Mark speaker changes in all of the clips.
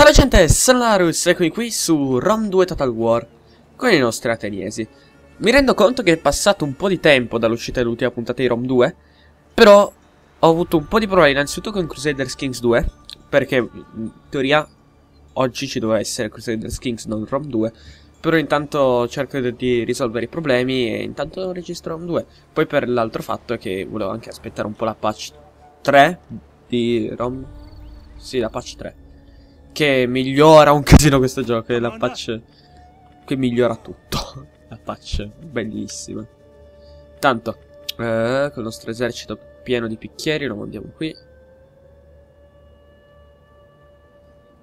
Speaker 1: Salve gente, sono Larus, eccomi qui su ROM 2 Total War con i nostri ateniesi. Mi rendo conto che è passato un po' di tempo dall'uscita dell'ultima puntata di ROM 2, però ho avuto un po' di problemi innanzitutto con Crusaders Kings 2, perché in teoria oggi ci doveva essere Crusaders Kings, non ROM 2, però intanto cerco di risolvere i problemi e intanto registro ROM 2. Poi per l'altro fatto è che volevo anche aspettare un po' la patch 3 di ROM... Sì, la patch 3 che migliora un casino questo gioco. È la patch che migliora tutto. La patch bellissima. Tanto, eh, con il nostro esercito pieno di picchieri lo mandiamo qui.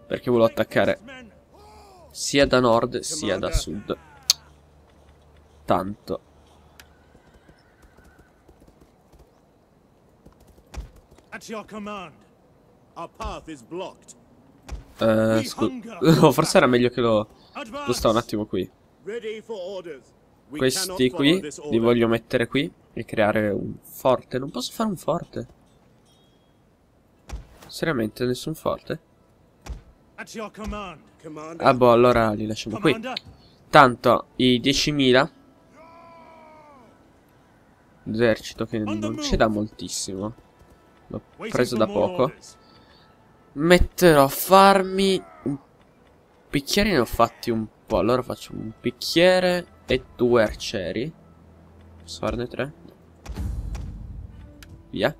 Speaker 1: Perché volevo attaccare sia da nord sia da sud. Tanto.
Speaker 2: At your command. Our path is blocked.
Speaker 1: Uh, no, forse era meglio che lo, lo sta un attimo qui. Questi qui li voglio mettere qui e creare un forte. Non posso fare un forte. Seriamente, nessun forte? Ah boh, allora li lasciamo qui. Tanto, i 10.000 Esercito che non ci dà moltissimo. L'ho preso da poco Metterò a farmi un bicchiere ne ho fatti un po'. Allora faccio un bicchiere e due arcieri. Posso farne tre? Via.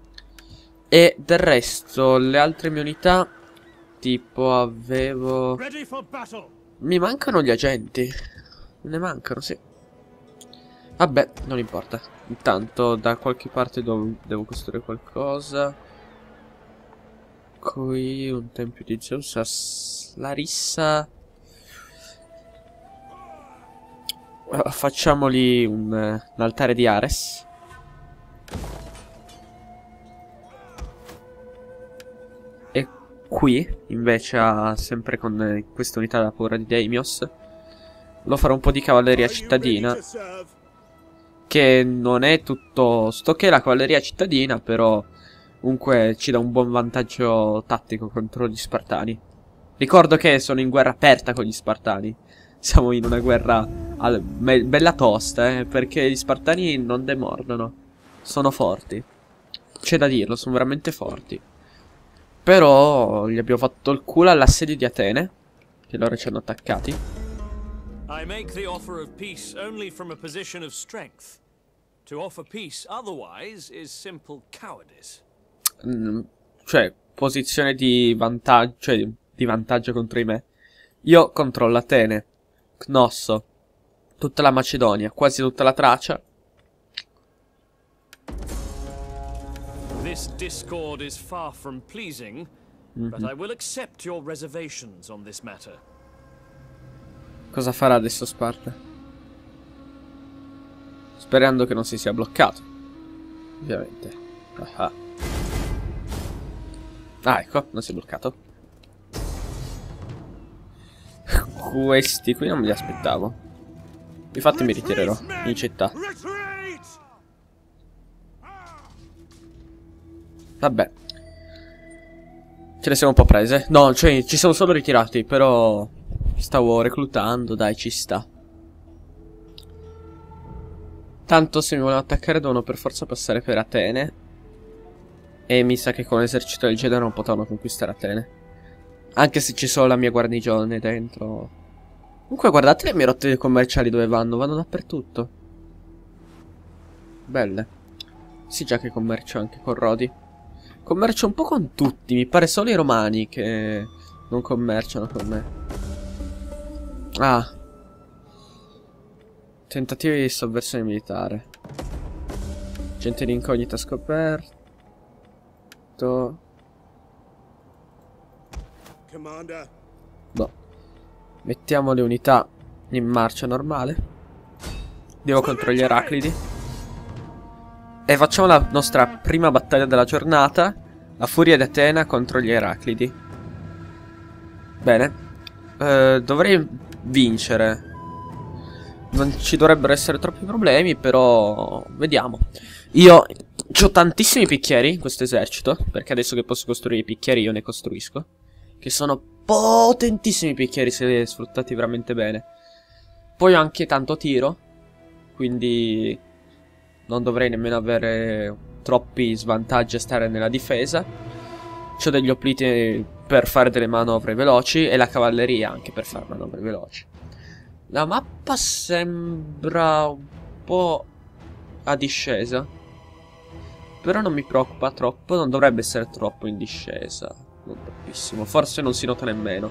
Speaker 1: E del resto, le altre mie unità, tipo avevo... Mi mancano gli agenti. Ne mancano, sì. Vabbè, non importa. Intanto da qualche parte devo costruire qualcosa qui un tempio di Zeus Larissa. Facciamoli un, un altare di Ares. E qui, invece, sempre con eh, questa unità da paura di Deimios, lo farò un po' di cavalleria cittadina. Che non è tutto sto che la cavalleria cittadina, però Comunque ci dà un buon vantaggio tattico contro gli Spartani. Ricordo che sono in guerra aperta con gli Spartani. Siamo in una guerra bella tosta, eh, perché gli Spartani non demordono. Sono forti. C'è da dirlo, sono veramente forti. Però gli abbiamo fatto il culo all'assedio di Atene, che loro ci hanno attaccati. I make the offer of peace only from a position of strength. To offer peace otherwise is simple cowardice. Mm, cioè, posizione di vantaggio, cioè, di vantaggio contro di me. Io controllo Atene, Cnosso, tutta la Macedonia, quasi tutta la Tracia. This discord is far from pleasing, mm -hmm. but I will accept your reservations on this matter. Cosa farà adesso Sparta? Sperando che non si sia bloccato. Ovviamente. Ah. Ah, ecco, non si è bloccato. Questi qui non me li aspettavo. Infatti mi ritirerò in città. Vabbè. Ce le siamo un po' prese. No, cioè, ci siamo solo ritirati, però... Stavo reclutando, dai, ci sta. Tanto se mi vogliono attaccare devono per forza passare per Atene. E mi sa che con l'esercito del Jedi non potranno conquistare Atene. Anche se ci sono la mia guarnigione dentro. Comunque guardate le mie rotte commerciali dove vanno, vanno dappertutto. Belle. Sì già che commercio anche con Rodi. Commercio un po' con tutti, mi pare solo i romani che non commerciano con me. Ah. Tentativi di sovversione militare. Gente di incognita scoperta fatto... Boh. Mettiamo le unità in marcia normale. Andiamo contro gli Eraclidi. E facciamo la nostra prima battaglia della giornata. La furia di Atena contro gli Eraclidi. Bene. Eh, dovrei vincere. Non ci dovrebbero essere troppi problemi, però... Vediamo. Io ho tantissimi picchieri in questo esercito, perché adesso che posso costruire i picchieri io ne costruisco. Che sono potentissimi picchieri se sfruttati veramente bene. Poi ho anche tanto tiro, quindi non dovrei nemmeno avere troppi svantaggi a stare nella difesa. Ho degli opliti per fare delle manovre veloci e la cavalleria anche per fare manovre veloci. La mappa sembra un po' a discesa. Però non mi preoccupa troppo, non dovrebbe essere troppo in discesa. Non troppissimo, forse non si nota nemmeno.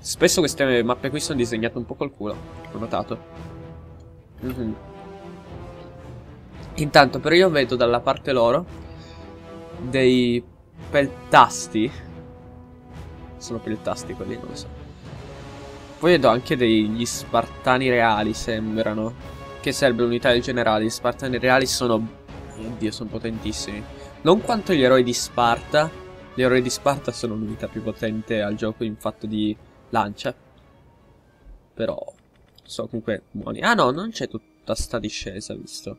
Speaker 1: Spesso queste mappe qui sono disegnate un po' col culo, ho notato. Mm -hmm. Intanto però io vedo dalla parte loro dei peltasti. Sono peltasti quelli, non lo so. Poi vedo anche degli spartani reali, sembrano. Che serve l'unità del generale. Gli spartani reali sono... Oddio, sono potentissimi. Non quanto gli eroi di Sparta. Gli eroi di Sparta sono l'unità più potente al gioco in fatto di lancia. Però... Sono comunque buoni. Ah no, non c'è tutta sta discesa, visto.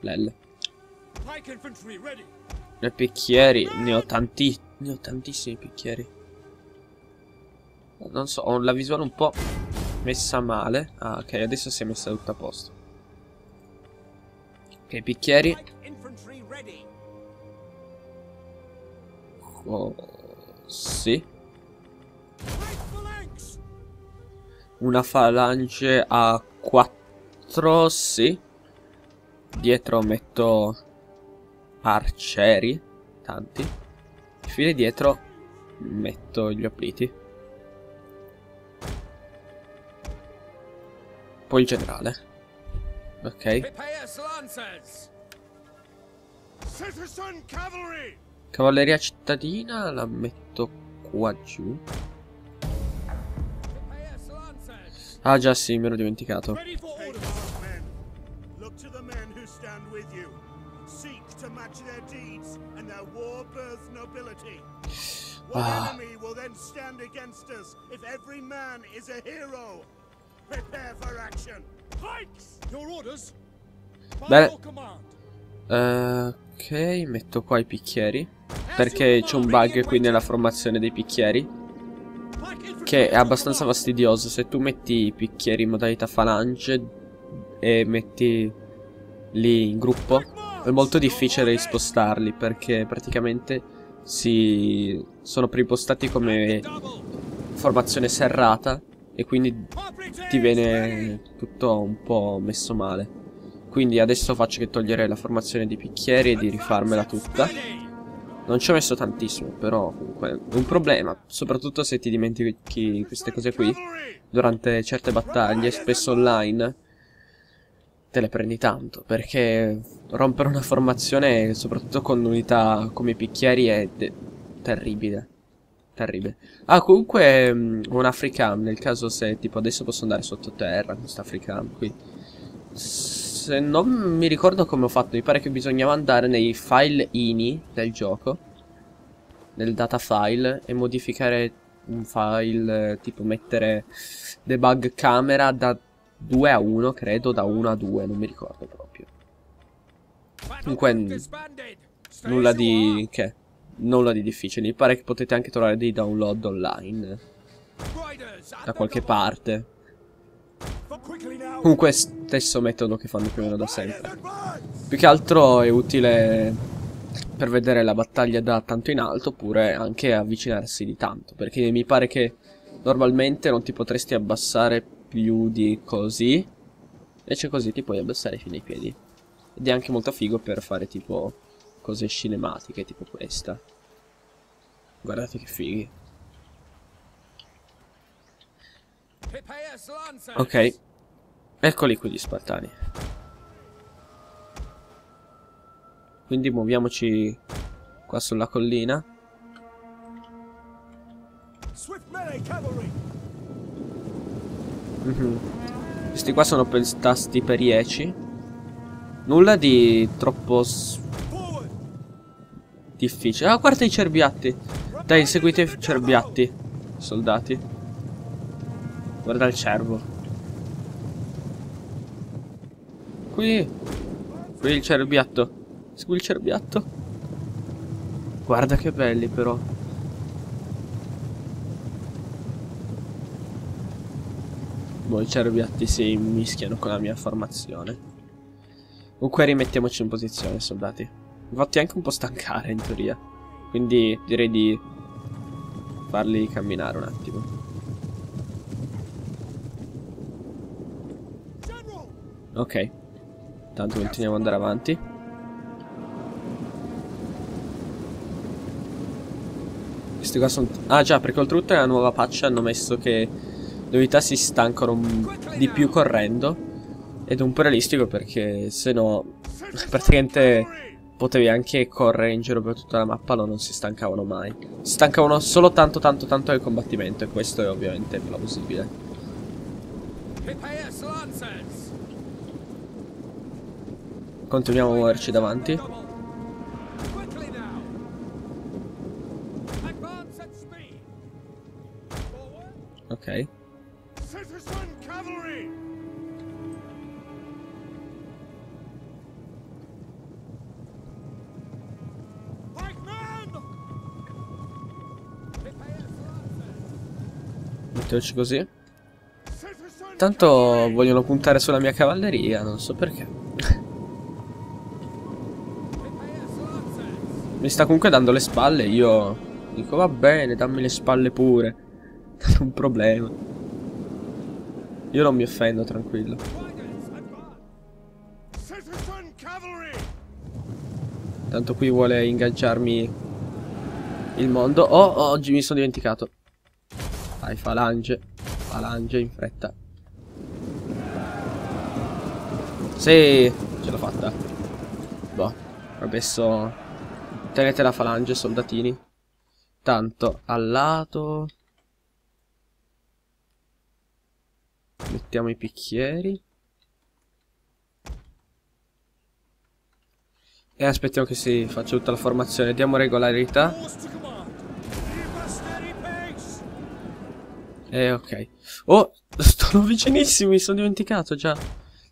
Speaker 1: Lel. Ne picchieri, ne ho tanti, ne ho tantissimi picchieri. Non so, ho la visuale un po' messa male. Ah, ok, adesso si è messa tutta a posto. Ok, picchieri. Oh, sì. Una falange a 4, sì. Dietro metto arcieri, tanti. File dietro metto gli opliti. Poi il generale. Ok. Cavalleria cittadina la metto qua giù. Ah già sì, mi ero dimenticato. Ah. Bene. Uh, ok, metto qua i picchieri. Perché c'è un bug qui nella formazione dei picchieri. Che è abbastanza fastidioso. Se tu metti i picchieri in modalità falange e metti lì in gruppo, è molto difficile spostarli perché praticamente si sono prepostati come formazione serrata e quindi ti viene tutto un po' messo male. Quindi adesso faccio che togliere la formazione di picchieri e di rifarmela tutta. Non ci ho messo tantissimo, però comunque è un problema, soprattutto se ti dimentichi queste cose qui durante certe battaglie, spesso online te le prendi tanto, perché rompere una formazione, soprattutto con unità come i picchieri, è terribile. Terribile. Ah, comunque um, un African, nel caso se tipo adesso posso andare sottoterra, questo African qui. Se non mi ricordo come ho fatto, mi pare che bisognava andare nei file ini del gioco, nel data file, e modificare un file, tipo mettere debug camera da 2 a 1, credo, da 1 a 2, non mi ricordo proprio. Comunque, nulla di... che? Nulla di difficile. Mi pare che potete anche trovare dei download online. Da qualche parte. Comunque, stesso metodo che fanno più o meno da sempre. Più che altro è utile per vedere la battaglia da tanto in alto, oppure anche avvicinarsi di tanto. Perché mi pare che normalmente non ti potresti abbassare più di così. Invece così ti puoi abbassare fino ai piedi. Ed è anche molto figo per fare tipo cose cinematiche, tipo questa. Guardate che fighi. Ok. Eccoli qui gli spartani. Quindi muoviamoci qua sulla collina. Mm -hmm. Questi qua sono tasti per 10. Nulla di troppo difficile. Ah, guarda i cerbiatti. Dai, seguite i cerbiatti, soldati. Guarda il cervo. Qui. Qui il cerbiatto. Segui il cerbiatto. Guarda che belli però. Boh, i cerbiatti si mischiano con la mia formazione. Comunque rimettiamoci in posizione, soldati. Infatti anche un po' stancare in teoria. Quindi direi di farli camminare un attimo. Ok. Tanto continuiamo ad andare avanti. Questi qua sono... Ah già, perché oltretutto nella nuova patch hanno messo che le unità si stancano di più correndo. Ed è un po' realistico perché se no praticamente potevi anche correre in giro per tutta la mappa, no, non si stancavano mai. Si stancavano solo tanto tanto tanto nel combattimento e questo è ovviamente plausibile. Continuiamo a muoverci davanti. Ok. Metterci così. Tanto vogliono puntare sulla mia cavalleria, non so perché. Mi sta comunque dando le spalle, io dico va bene, dammi le spalle pure. Non un problema. Io non mi offendo, tranquillo. Tanto qui vuole ingaggiarmi il mondo. Oh, oggi mi sono dimenticato. Dai, falange. Falange in fretta. Sì, ce l'ho fatta. Boh, ho messo... Tenete la falange, soldatini. Tanto, al lato... Mettiamo i picchieri. E aspettiamo che si faccia tutta la formazione. Diamo regolarità. Eh, ok. Oh, sono vicinissimi, mi sono dimenticato già.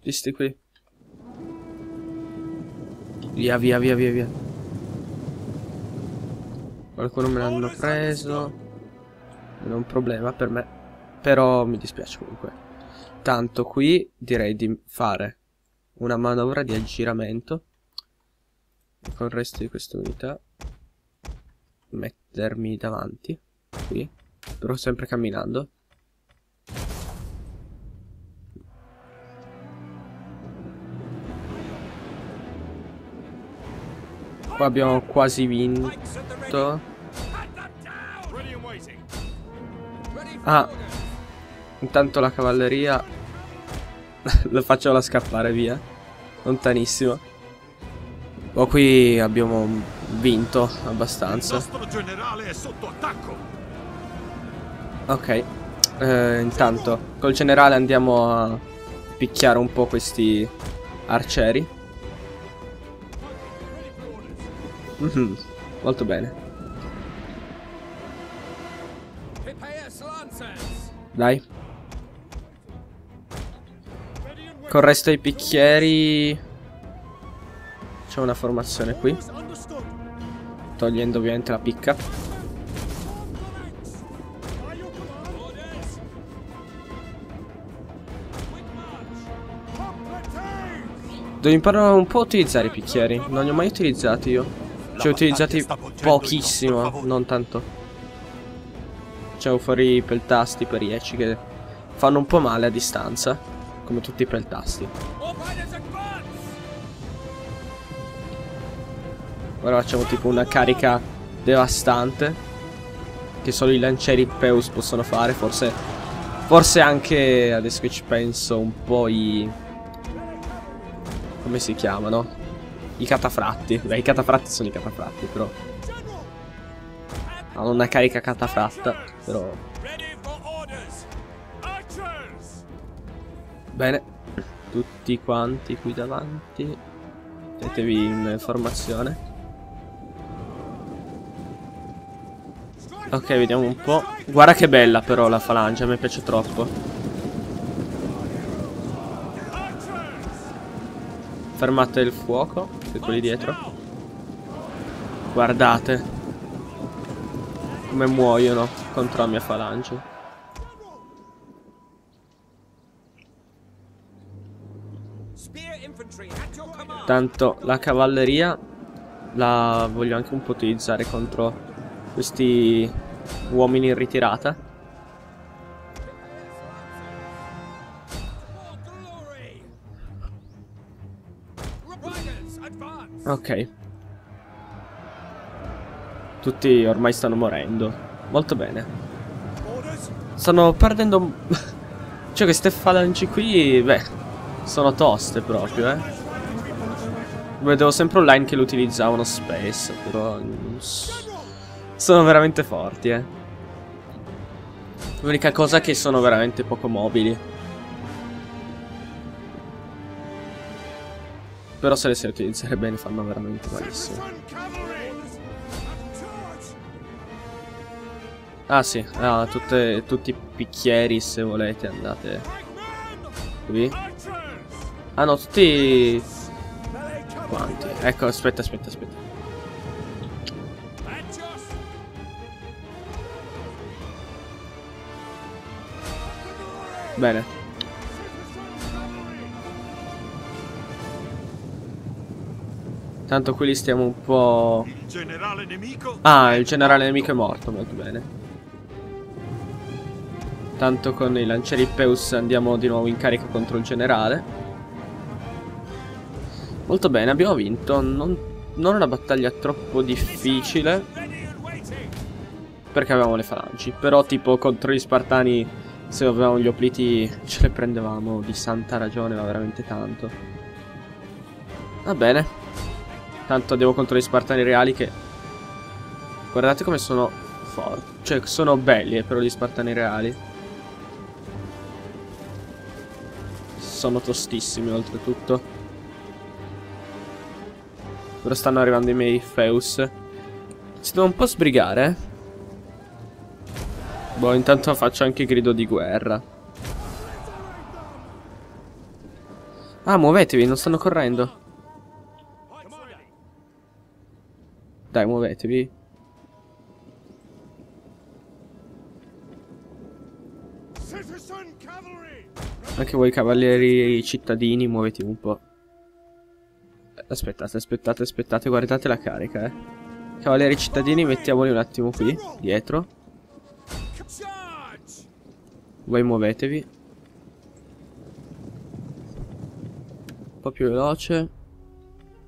Speaker 1: Visti qui. Via, via, via, via, via. Qualcuno me l'hanno preso. Non è un problema per me. Però mi dispiace comunque. Tanto qui direi di fare una manovra di aggiramento. Con il resto di queste unità. Mettermi davanti. Qui. Però sempre camminando. Qua abbiamo quasi vinto. Ah. Intanto la cavalleria lo facciamola scappare via. Lontanissimo. Oh, qui abbiamo vinto abbastanza. Il nostro generale è sotto attacco. Ok, eh, intanto col generale andiamo a picchiare un po' questi arcieri. Mm -hmm, molto bene. Dai. Con il resto dei picchieri C'è una formazione qui Togliendo ovviamente la picca Devo imparare un po' a utilizzare i picchieri. Non li ho mai utilizzati io. Ci ho utilizzati pochissimo, non tanto. C'ho fuori i peltasti per riesci che fanno un po' male a distanza. Come tutti i peltasti. Ora facciamo tipo una carica devastante. Che solo i lancieri Peus possono fare. Forse, forse anche, adesso che ci penso, un po' i come si chiamano? I catafratti. Beh, i catafratti sono i catafratti, però. Hanno una carica catafratta, però. Bene. Tutti quanti qui davanti. Mettetevi in formazione. Ok, vediamo un po'. Guarda che bella però la falange, a me piace troppo. Fermate il fuoco, e quelli dietro. Guardate. Come muoiono contro la mia falange. Tanto la cavalleria la voglio anche un po' utilizzare contro questi uomini in ritirata. Ok. Tutti ormai stanno morendo. Molto bene. Stanno perdendo... cioè queste falangi qui, beh, sono toste proprio, eh. Vedevo sempre online che lo utilizzavano spesso, però... Sono veramente forti, eh. L'unica cosa è che sono veramente poco mobili. Però se le sai utilizzare bene fanno veramente malissimo. Ah sì, ah, tutte, tutti i picchieri se volete andate qui. Ah no, tutti... Quanti? Ecco, aspetta, aspetta, aspetta. Bene. Tanto qui li stiamo un po'...
Speaker 2: Il generale nemico?
Speaker 1: Ah, il generale nemico è morto, molto bene. Tanto con i lancieri Peus andiamo di nuovo in carica contro il generale. Molto bene, abbiamo vinto. Non, non una battaglia troppo difficile. Perché avevamo le falangi. Però tipo contro gli spartani se avevamo gli opliti ce le prendevamo di santa ragione, ma veramente tanto. Va bene. Tanto devo contro gli spartani reali che... Guardate come sono forti. Cioè, sono belli, eh, però gli spartani reali. Sono tostissimi, oltretutto. Però stanno arrivando i miei Feus. Si devo un po' sbrigare, eh. Boh, intanto faccio anche grido di guerra. Ah, muovetevi, non stanno correndo. Dai, muovetevi. Anche voi cavalieri cittadini, muovetevi un po'. Aspettate, aspettate, aspettate, guardate la carica, eh. Cavalieri cittadini, mettiamoli un attimo qui, dietro. Voi muovetevi. Un po' più veloce.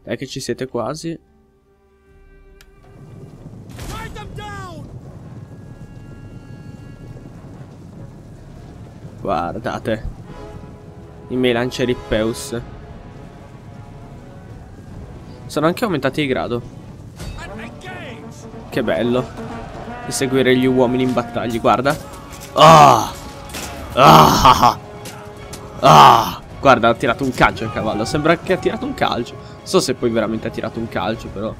Speaker 1: Dai che ci siete quasi. Guardate. I miei lancieri Peus. Sono anche aumentati di grado. Che bello. Di seguire gli uomini in battaglia, guarda. Ah! Ah! Ah! Guarda, ha tirato un calcio il cavallo. Sembra che ha tirato un calcio. Non so se poi veramente ha tirato un calcio, però.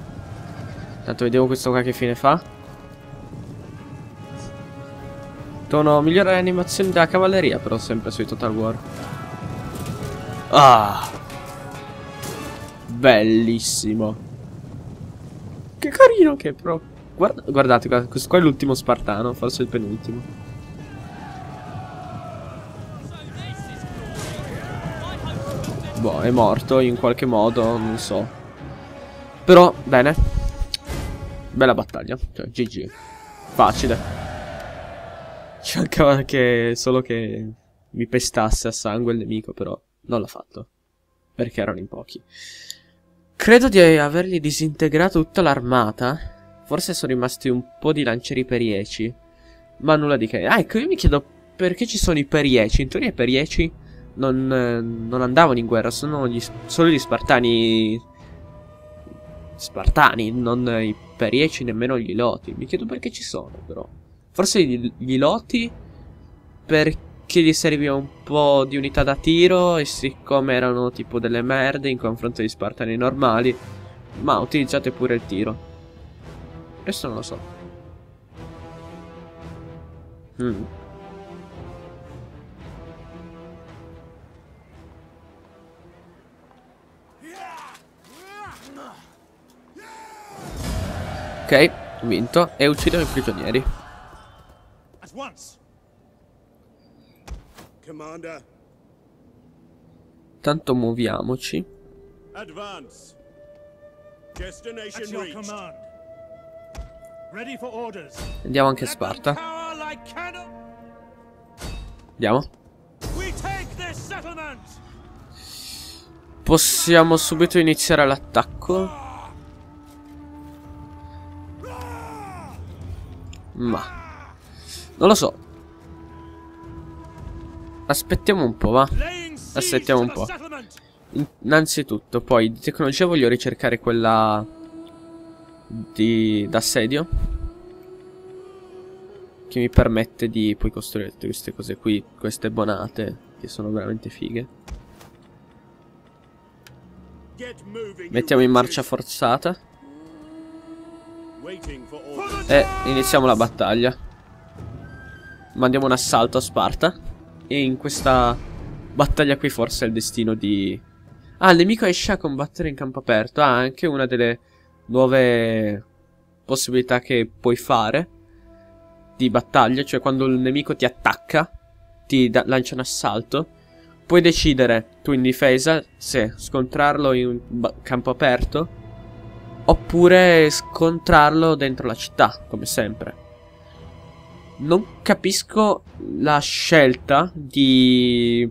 Speaker 1: Intanto vediamo questo qua che fine fa. Devono migliorare le animazioni della cavalleria, però sempre sui Total War. Ah! Bellissimo. Che carino che è però. Guarda, guardate, questo qua è l'ultimo spartano, forse il penultimo. Boh, è morto in qualche modo, non so. Però, bene. Bella battaglia. Cioè, GG. Facile. Ci mancava che solo che mi pestasse a sangue il nemico, però non l'ha fatto. Perché erano in pochi. Credo di avergli disintegrato tutta l'armata. Forse sono rimasti un po' di lancieri perieci. Ma nulla di che. Ah, ecco, io mi chiedo perché ci sono i perieci. In teoria i perieci non, non andavano in guerra, sono gli, solo gli spartani. Spartani, non i perieci, nemmeno gli loti. Mi chiedo perché ci sono, però. Forse gli, gli loti perché gli serviva un po' di unità da tiro e siccome erano tipo delle merde in confronto agli spartani normali, ma utilizzate pure il tiro. Questo non lo so. Mm. Ok, vinto. E uccidono i prigionieri. Tanto muoviamoci.
Speaker 2: Advance. Destination
Speaker 3: At your
Speaker 2: reached.
Speaker 3: command. Ready for orders.
Speaker 1: Andiamo anche a Sparta. Andiamo.
Speaker 3: We take this settlement.
Speaker 1: Possiamo subito iniziare l'attacco. Ma Non lo so Aspettiamo un po' va Aspettiamo un po'. Innanzitutto poi di tecnologia voglio ricercare quella di d'assedio che mi permette di poi costruire tutte queste cose qui, queste bonate che sono veramente fighe. Mettiamo in marcia forzata e iniziamo la battaglia. Mandiamo un assalto a Sparta e in questa battaglia qui forse è il destino di Ah, il nemico esce a combattere in campo aperto. Ah, anche una delle nuove possibilità che puoi fare di battaglia, cioè quando il nemico ti attacca, ti lancia un assalto, puoi decidere tu in difesa se scontrarlo in campo aperto oppure scontrarlo dentro la città, come sempre. Non capisco la scelta di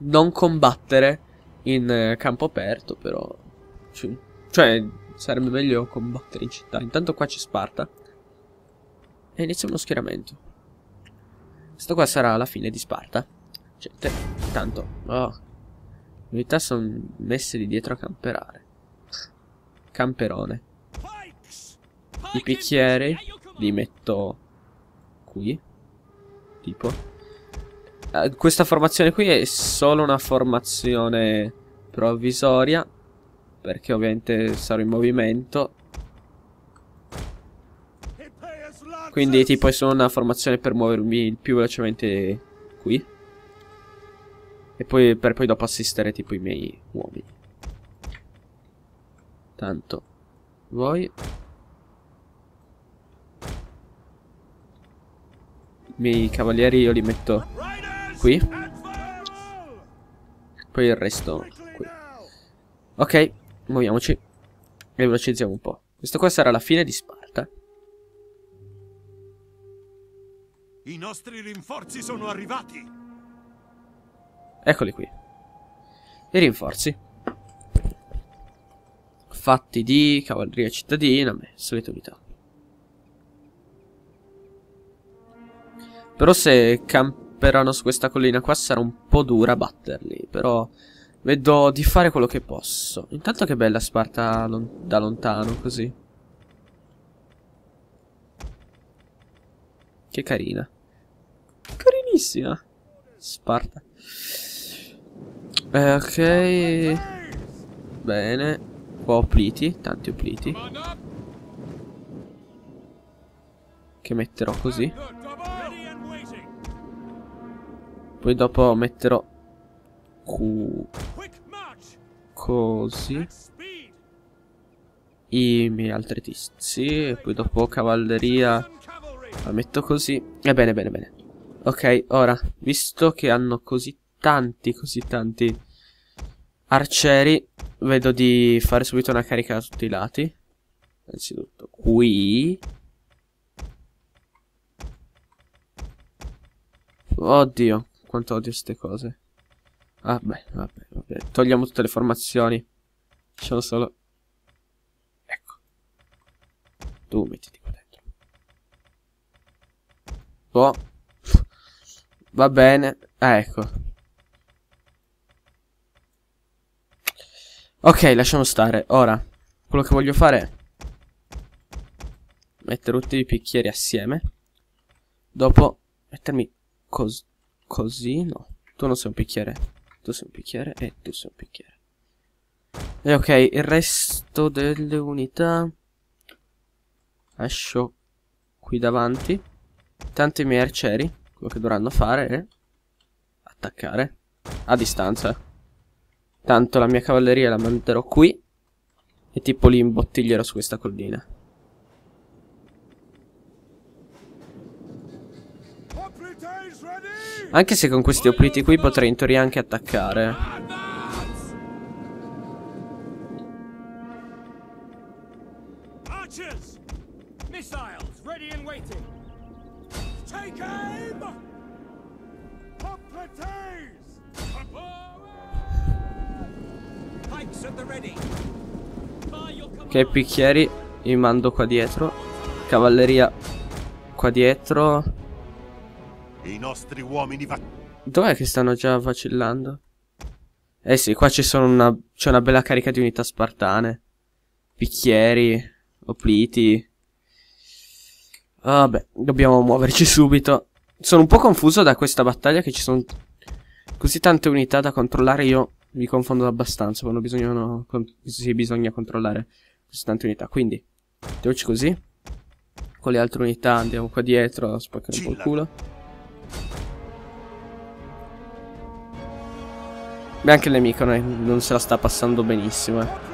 Speaker 1: non combattere in eh, campo aperto, però. Ci- Cioè, sarebbe meglio combattere in città. Intanto qua c'è Sparta. E inizia uno schieramento. Questo qua sarà la fine di Sparta. Cioè, te, tanto. Oh. Le unità sono messe di dietro a camperare. Camperone. I picchieri li metto qui. Tipo. Eh, questa formazione qui è solo una formazione provvisoria. Perché ovviamente sarò in movimento. Quindi tipo è solo una formazione per muovermi il più velocemente qui. E poi per poi dopo assistere tipo i miei uomini. Tanto. Voi. Miei cavalieri io li metto qui. Poi il resto qui. Ok, muoviamoci. E velocizziamo un po'. Questo qua sarà la fine di Sparta.
Speaker 2: I nostri rinforzi sono arrivati.
Speaker 1: Eccoli qui. I rinforzi. Fatti di cavalleria cittadina, beh, solita unità. Però se camperanno su questa collina qua sarà un po' dura batterli, però vedo di fare quello che posso. Intanto che bella Sparta lon- da lontano così. Che carina. Carinissima. Sparta. Eh, ok. Bene. Qua opliti, tanti opliti. Che metterò così. Poi dopo metterò
Speaker 3: march.
Speaker 1: così i miei altri tizi. E poi dopo cavalleria la metto così. E bene, bene, bene. Ok, ora, visto che hanno così tanti, così tanti arcieri, vedo di fare subito una carica da tutti i lati. Innanzitutto qui. Oddio, quanto odio queste cose. Vabbè, vabbè, vabbè. Togliamo tutte le formazioni. Lasciamo solo... Ecco. Tu mettiti qua dentro. Oh. Va bene. Ah, ecco. Ok, lasciamo stare. Ora, quello che voglio fare è mettere tutti i picchieri assieme. Dopo mettermi cos- così. No, tu non sei un picchiere. Tu sei un picchiere e tu sei un picchiere. E ok, il resto delle unità lascio qui davanti. Tanto i miei arcieri, quello che dovranno fare è attaccare a distanza. Tanto la mia cavalleria la manderò qui e tipo li imbottiglierò su questa collina. Anche se con questi opliti qui potrei in teoria anche attaccare. Ok, picchieri. Li mando qua dietro. Cavalleria qua dietro.
Speaker 4: I nostri uomini va...
Speaker 1: Dov'è che stanno già vacillando? Eh sì, qua ci sono una... c'è una bella carica di unità spartane. Picchieri, opliti. Vabbè, dobbiamo muoverci subito. Sono un po' confuso da questa battaglia che ci sono così tante unità da controllare. Io mi confondo abbastanza quando bisogna, sì, bisogna controllare così tante unità. Quindi, mettiamoci così. Con le altre unità andiamo qua dietro a spaccare un po' il culo. Beh, anche il nemico non, se la sta passando benissimo, eh.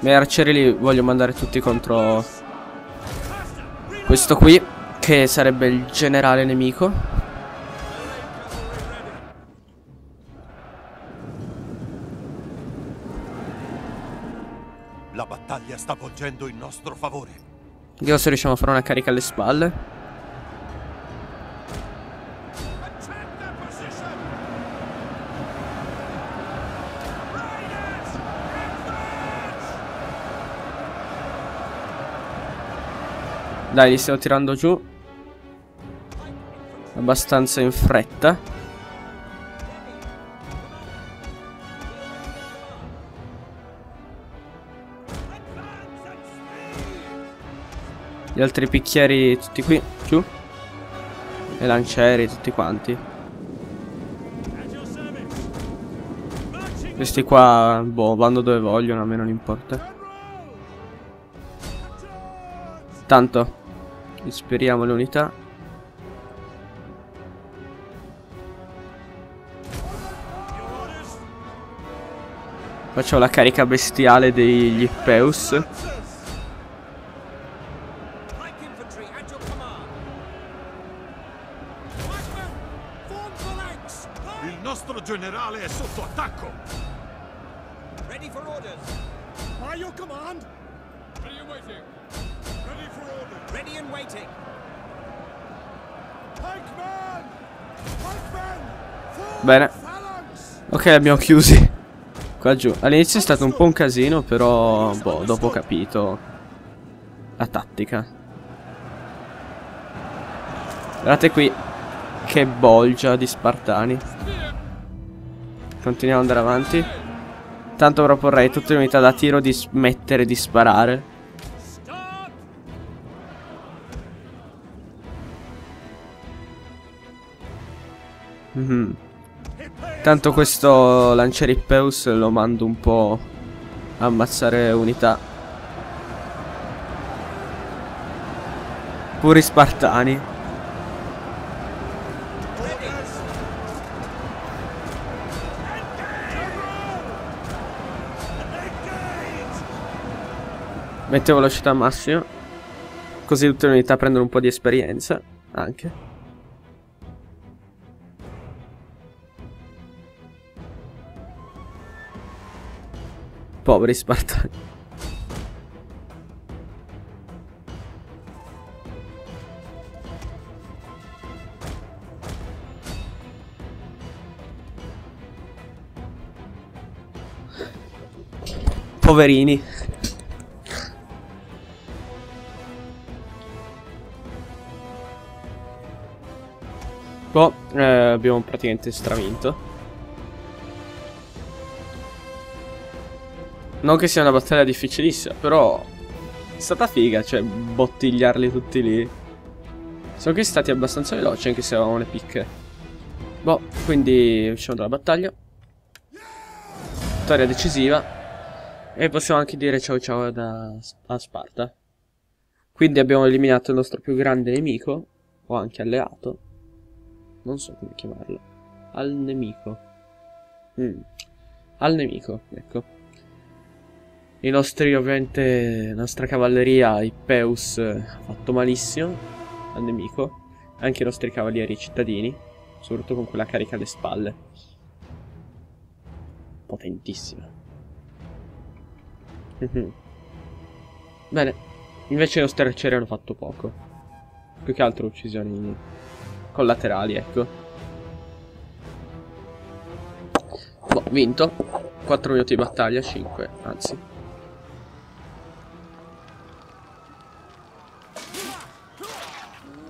Speaker 1: Beh, arcieri li voglio mandare tutti contro questo qui, che sarebbe il generale nemico.
Speaker 4: Sta volgendo in nostro favore.
Speaker 1: Vediamo se riusciamo a fare una carica alle spalle. Dai, li stiamo tirando giù. Abbastanza in fretta. Gli altri picchieri tutti qui, giù. E lancieri tutti quanti. Questi qua, boh, vanno dove vogliono, a me non importa. Tanto, ispiriamo le unità. Facciamo la carica bestiale degli Ippeus.
Speaker 4: Nostro generale è sotto attacco.
Speaker 3: Ready for orders.
Speaker 2: By your command!
Speaker 3: Ready and waiting.
Speaker 2: Ready for orders!
Speaker 3: Ready and waiting.
Speaker 2: Pikeman! Pikeman! Form
Speaker 1: Bene. Ok, abbiamo chiusi. Qua giù. All'inizio è stato un po' un casino, però, boh, dopo ho capito la tattica. Guardate qui che bolgia di spartani. Continuiamo ad andare avanti. Tanto proporrei tutte le unità da tiro di smettere di sparare.
Speaker 2: Stop!
Speaker 1: Mhm. Tanto questo lancieripeus lo mando un po' a ammazzare unità. Puri spartani. Metto velocità massima. Così tutte le unità prendono un po' di esperienza. Anche. Poveri spartani. Poverini. Boh, eh, abbiamo praticamente stravinto. Non che sia una battaglia difficilissima, però è stata figa, cioè bottigliarli tutti lì. Sono anche stati abbastanza veloci, anche se avevamo le picche. Boh, quindi usciamo dalla battaglia. Vittoria decisiva. E possiamo anche dire ciao ciao da, a Sparta. Quindi abbiamo eliminato il nostro più grande nemico, o anche alleato. Non so come chiamarlo. Al nemico. Mm. Al nemico, ecco. I nostri, ovviamente, la nostra cavalleria, i Peus, ha fatto malissimo al nemico. Anche i nostri cavalieri cittadini, soprattutto con quella carica alle spalle. potentissima. Mhm. Bene, invece lo sterciere hanno fatto poco. Più che altro uccisioni collaterali, ecco. Boh, vinto. 4 minuti di battaglia, 5, anzi.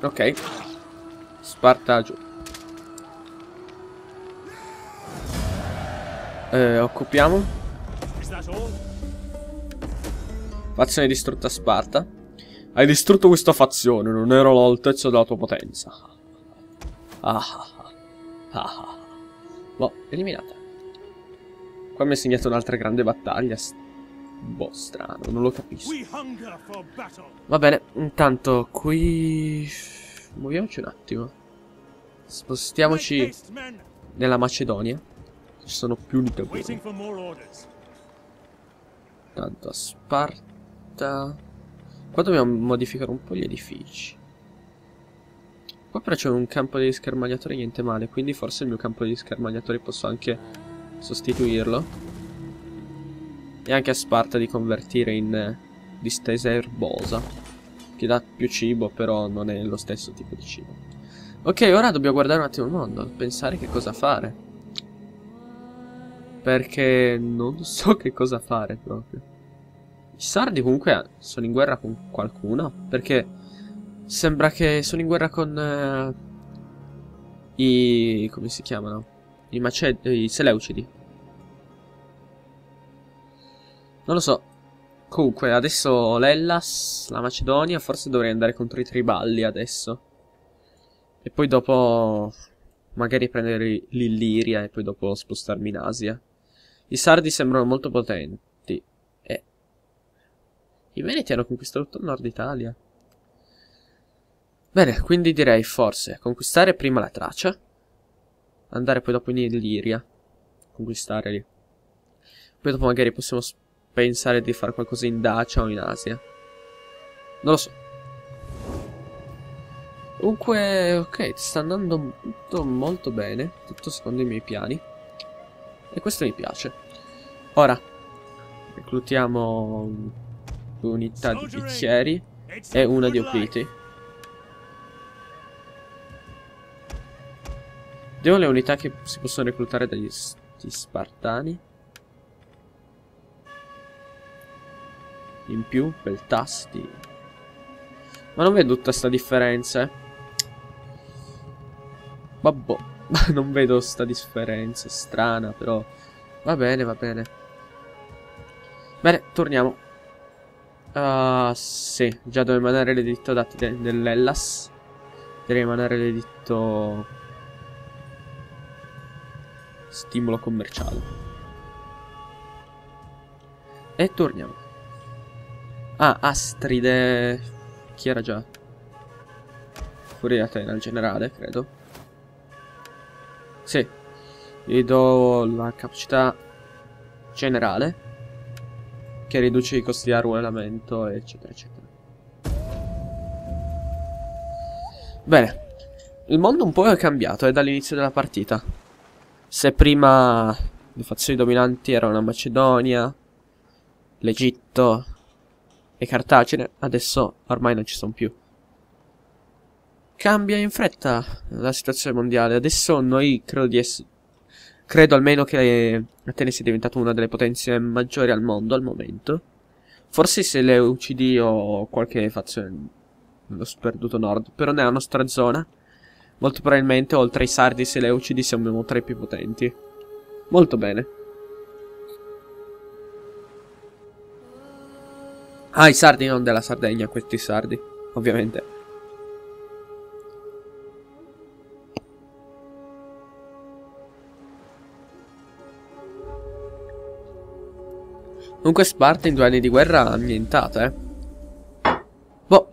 Speaker 1: Ok. Sparta giù. Eh, occupiamo. Fazione distrutta Sparta. Hai distrutto questa fazione, non ero all'altezza della tua potenza. Ah ah ah. Ah ah ah. Boh, eliminata. Qua mi ha segnato un'altra grande battaglia. Boh, strano, non lo capisco. Va bene, intanto qui... Muoviamoci un attimo. Spostiamoci nella Macedonia. Ci sono più
Speaker 2: more orders.
Speaker 1: Tanto a Sparta. Qua dobbiamo modificare un po' gli edifici. Qua però c'è un campo degli schermagliatori niente male, quindi forse il mio campo degli schermagliatori posso anche sostituirlo. E anche a Sparta di convertire in eh, distesa erbosa. Che dà più cibo, però non è lo stesso tipo di cibo. Ok, ora dobbiamo guardare un attimo il mondo, pensare che cosa fare. Perché non so che cosa fare proprio. I sardi comunque sono in guerra con qualcuno. Perché sembra che sono in guerra con eh, i... come si chiamano? I Maced... i Seleucidi. Non lo so. Comunque, adesso l'Ellas, la Macedonia, forse dovrei andare contro i Triballi adesso. E poi dopo magari prendere l'Illiria e poi dopo spostarmi in Asia. I Sardi sembrano molto potenti. E... I Veneti hanno conquistato tutto il nord Italia. Bene, quindi direi forse conquistare prima la Tracia. Andare poi dopo in Illiria. Conquistare lì. Poi dopo magari possiamo pensare di fare qualcosa in Dacia o in Asia. Non lo so. Comunque, ok, sta andando tutto molto bene. Tutto secondo i miei piani. E questo mi piace. Ora, reclutiamo due unità di bicchieri e una di opliti. Vediamo le unità che si possono reclutare dagli spartani. In più, peltasti. Ma non vedo tutta sta differenza. eh. Vabbè, non vedo sta differenza. È strana, però. Va bene, va bene. Bene, torniamo. Ah, sì, già devo emanare l'editto dati de- dell'Ellas. Devo emanare l'editto stimolo commerciale. E torniamo. Ah, Astride. Chi era già? Fuori Atena, il generale, credo. Sì. Gli do la capacità generale. Che riduce i costi di arruolamento, eccetera, eccetera. Bene. Il mondo un po' è cambiato, è dall'inizio della partita. Se prima le fazioni dominanti erano Macedonia, l'Egitto e Cartagine, adesso ormai non ci sono più. Cambia in fretta la situazione mondiale. Adesso noi credo di essere. Credo almeno che Atene sia diventata una delle potenze maggiori al mondo al momento. Forse se le UCD o qualche fazione nello sperduto nord, però nella nostra zona. Molto probabilmente, oltre ai Sardi e le UCD, siamo tra i più potenti. Molto bene. Ah, i Sardi non della Sardegna, questi Sardi, ovviamente. Comunque Sparta in due anni di guerra ha annientata, eh. Boh,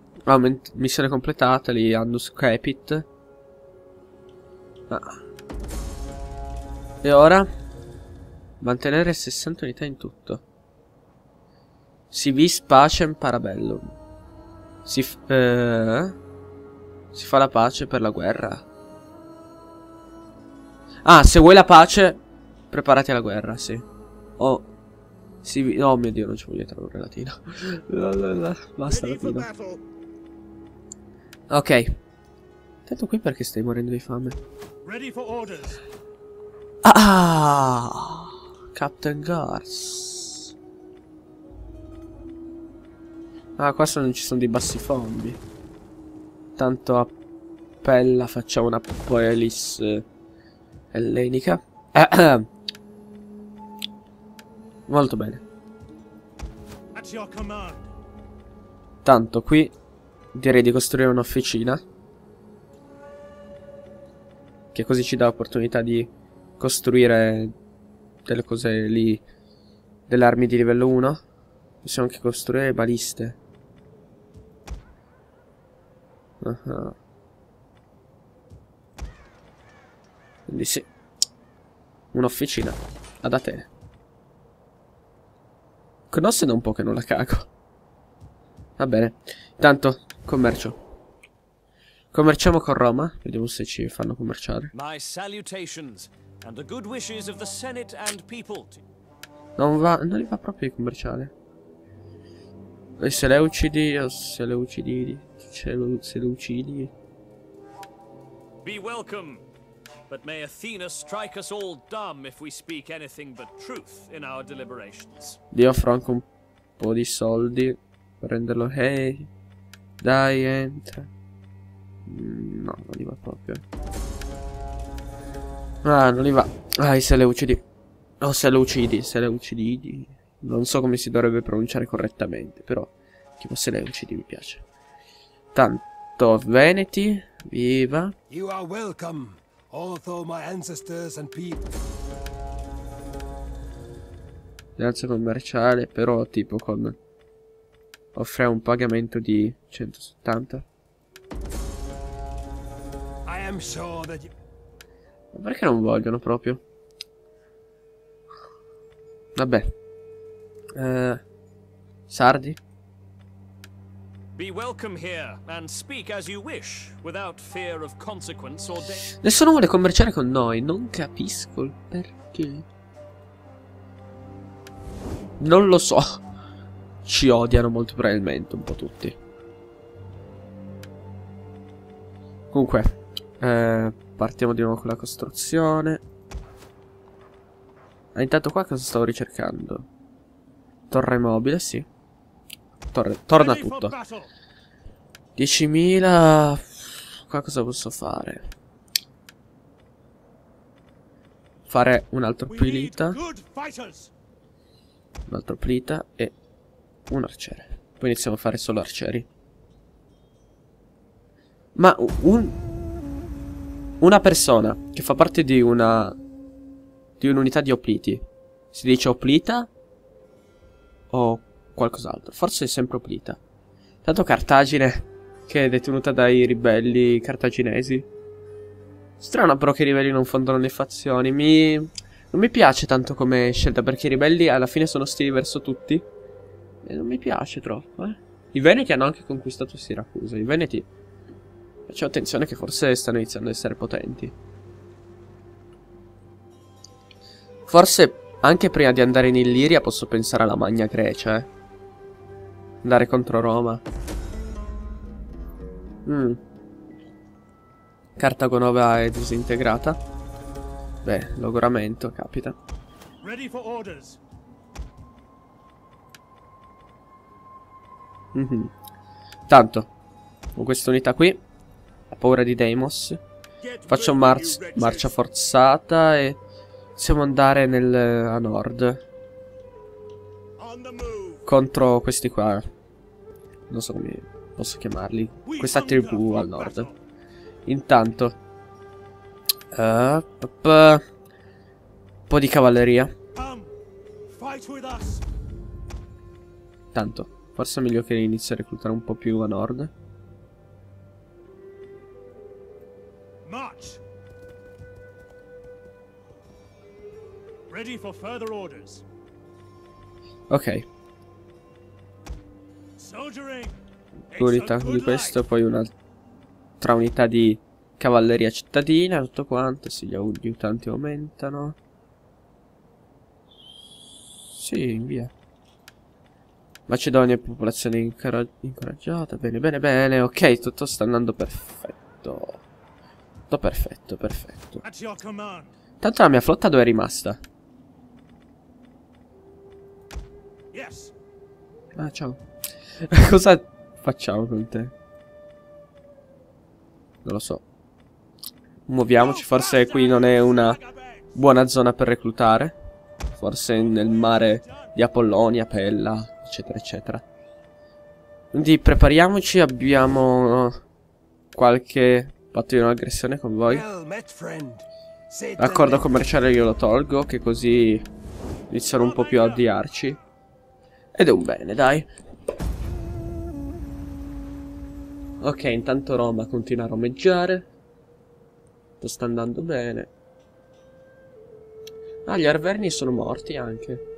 Speaker 1: missione completata, lì Andus Capit. Ah. E ora? Mantenere 60 unità in tutto. Si vis pacem parabellum. Si, eh? si fa la pace per la guerra. Ah, se vuoi la pace, preparati alla guerra, sì. Oh. Si, oh mio dio, non ci voglio tradurre latino. La, la, la, Basta latino. Ok. Tanto qui perché stai morendo di fame? Ah! Captain Gars. Ah, qua non ci sono dei bassi fondi. Tanto appella, facciamo una poelis eh, ellenica. Molto bene. Tanto qui direi di costruire un'officina. Che così ci dà l'opportunità di costruire delle cose lì. Delle armi di livello 1. Possiamo anche costruire baliste. Ah. Quindi sì. Un'officina. Ad Atene. Conosce da un po' che non la cago. Va bene. Intanto, commercio. Commerciamo con Roma. Vediamo se ci fanno commerciare. Non va, non gli va proprio di commerciale. E se le uccidi o se le uccidi? Se, lo- se le uccidi?
Speaker 3: Be welcome. But may Athena strike us all dumb if we speak anything but truth in our deliberations.
Speaker 1: Vi offro anche un po' di soldi per renderlo. Ehi, dai, entra. Mm, No, non gli va proprio. Ah, non gli va. Ah, se le uccidi. O se le uccidi, se le uccidi. Non so come si dovrebbe pronunciare correttamente, però. Tipo se le uccidi mi piace. Tanto, Veneti, viva.
Speaker 5: You are welcome, although my ancestors and people.
Speaker 1: Finanza commerciale, però tipo con... Offre un pagamento di 170. Ma perché non vogliono proprio? Vabbè. Eh, sardi? Nessuno vuole commerciare con noi. Non capisco il perché. Non lo so. Ci odiano molto probabilmente, un po' tutti. Comunque, eh, partiamo di nuovo con la costruzione. Ah, intanto qua cosa stavo ricercando? Torre mobile, sì. Torre, torna tutto.
Speaker 2: battle.
Speaker 1: 10.000... Qua cosa posso fare? Fare un altro
Speaker 2: We need
Speaker 1: pilita,
Speaker 2: good fighters.
Speaker 1: un altro pilita e un arciere. Poi iniziamo a fare solo arcieri. Ma un... Una persona che fa parte di una... Di un'unità di opliti. Si dice oplita? O qualcos'altro? Forse è sempre oplita. Tanto Cartagine, che è detenuta dai ribelli cartaginesi. Strano però che i ribelli non fondano le fazioni. Mi... Non mi piace tanto come scelta perché i ribelli alla fine sono ostili verso tutti. E non mi piace troppo, eh. I Veneti hanno anche conquistato Siracusa. I Veneti... Faccio attenzione che forse stanno iniziando ad essere potenti. Forse anche prima di andare in Illiria posso pensare alla Magna Grecia, eh. Andare contro Roma. Mm. Cartago Nova è disintegrata. Beh, logoramento, capita.
Speaker 2: Orders.
Speaker 1: Mhm. Tanto, con questa unità qui, ha paura di Deimos. Faccio mar- marcia forzata e possiamo andare nel, a nord. Contro questi qua. Non so come posso chiamarli. Questa tribù al nord. Intanto. p- un po' di cavalleria. Tanto. Forse è meglio che inizi a reclutare un po' più a nord.
Speaker 2: March. Ready for further orders.
Speaker 1: Ok. Due unità di questo, poi un'altra unità di cavalleria cittadina, tutto quanto. Sì, gli aiutanti aumentano. Sì, via. Macedonia, popolazione incoraggiata. Bene, bene, bene. Ok, tutto sta andando perfetto. Perfetto, perfetto.
Speaker 2: Command.
Speaker 1: Tanto la mia flotta dove è rimasta? Ah, ciao. Cosa facciamo con te? Non lo so. Muoviamoci, forse qui non è una buona zona per reclutare. Forse nel mare di Apollonia, Pella, eccetera, eccetera. Quindi prepariamoci, abbiamo qualche patto di non aggressione con voi. L'accordo commerciale io lo tolgo, che così iniziano un po' più a odiarci. Ed è un bene, dai. Ok, intanto Roma continua a romeggiare. Tutto sta andando bene. Ah, gli arverni sono morti anche.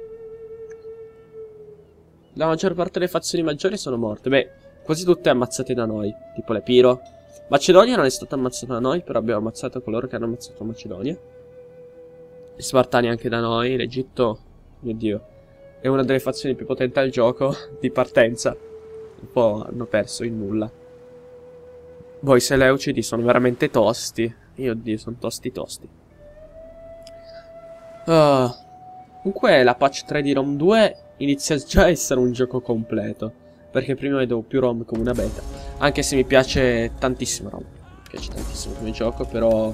Speaker 1: La maggior parte delle fazioni maggiori sono morte. Beh, quasi tutte ammazzate da noi. Tipo l'Epiro. Macedonia non è stata ammazzata da noi, però abbiamo ammazzato coloro che hanno ammazzato Macedonia. Gli Spartani anche da noi. L'Egitto, mio dio, è una delle fazioni più potenti al gioco di partenza. Un po' hanno perso in nulla. Voi i Seleucidi sono veramente tosti. Io dio, sono tosti tosti. Ah. Comunque la patch 3 di Rom 2 inizia già a essere un gioco completo. Perché prima vedevo più Rom come una beta. Anche se mi piace tantissimo Rom. Mi piace tantissimo come gioco, però...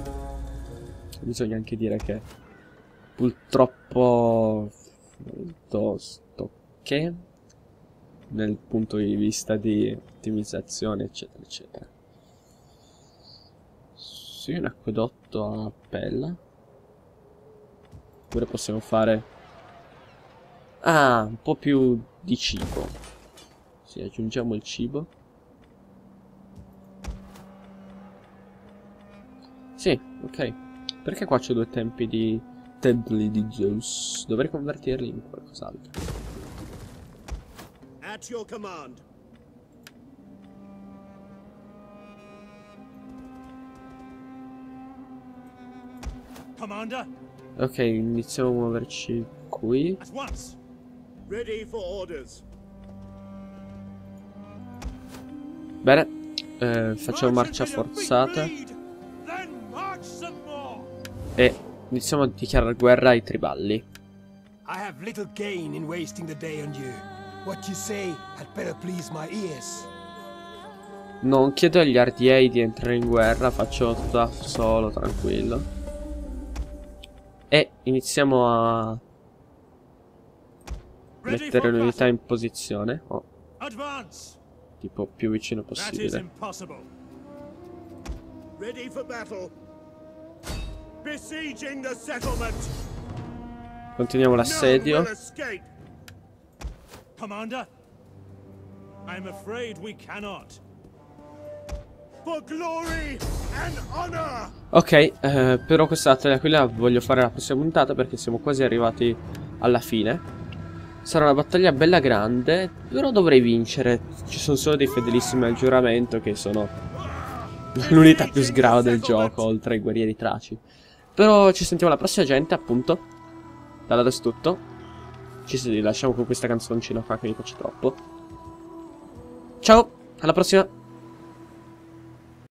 Speaker 1: Bisogna anche dire che... Purtroppo... Tosto che... Nel punto di vista di ottimizzazione, eccetera, eccetera. Sì, un acquedotto a pella. Oppure possiamo fare... Ah, un po' più di cibo. Sì, aggiungiamo il cibo. Sì, ok. Perché qua c'ho due tempi di... Templi di Zeus? Dovrei convertirli in qualcos'altro.
Speaker 2: At your command. Commander,
Speaker 1: Ok, iniziamo a muoverci qui.
Speaker 2: at once. Ready for orders.
Speaker 1: Bene, eh, facciamo marcia forzata e iniziamo a dichiarare guerra ai triballi.
Speaker 5: I have little gain in wasting the day on you. What you say had better please my ears.
Speaker 1: Non chiedo agli RDA di entrare in guerra, faccio tutto da solo, tranquillo. E iniziamo a mettere l'unità in posizione. Oh,
Speaker 2: Advance.
Speaker 1: Tipo più vicino possibile.
Speaker 2: Ready for battle. Besieging the settlement.
Speaker 1: Continuiamo l'assedio.
Speaker 2: Commander, I'm afraid we cannot. For glory and honor.
Speaker 1: Ok, eh, però questa battaglia qui la voglio fare la prossima puntata perché siamo quasi arrivati alla fine. Sarà una battaglia bella grande, però dovrei vincere. Ci sono solo dei fedelissimi al giuramento che sono l'unità più sgrava del gioco, oltre ai guerrieri traci. Però ci sentiamo alla prossima gente, appunto. Dalla adesso tutto. Ci lasciamo con questa canzoncina qua che mi piace troppo. Ciao, alla prossima!